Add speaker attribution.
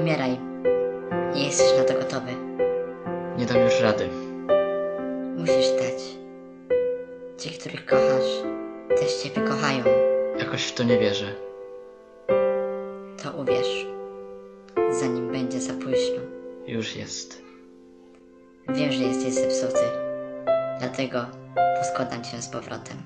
Speaker 1: umieraj. Nie jesteś na to gotowy.
Speaker 2: Nie dam już rady.
Speaker 1: Musisz dać. Ci, których kochasz, też ciebie kochają.
Speaker 2: Jakoś w to nie wierzę.
Speaker 1: To uwierz. Zanim będzie za późno.
Speaker 2: Już jest.
Speaker 1: Wiem, że jesteś zepsuty. Dlatego poskładam cię z powrotem.